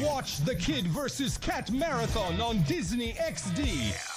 Watch the Kid vs. Cat Marathon on Disney XD.